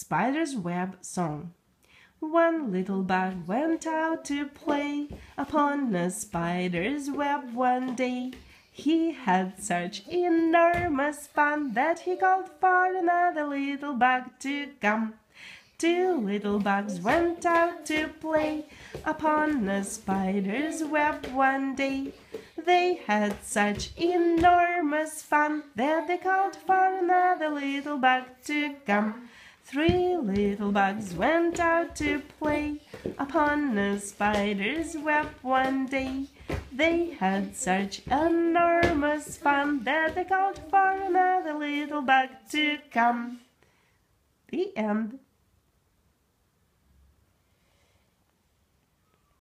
Spider's Web Song. One little bug went out to play upon a spider's web one day. He had such enormous fun that he called for another little bug to come. Two little bugs went out to play upon a spider's web one day. They had such enormous fun that they called for another little bug to come. Three little bugs went out to play upon a spider's web one day. They had such enormous fun that they called for another little bug to come. The end.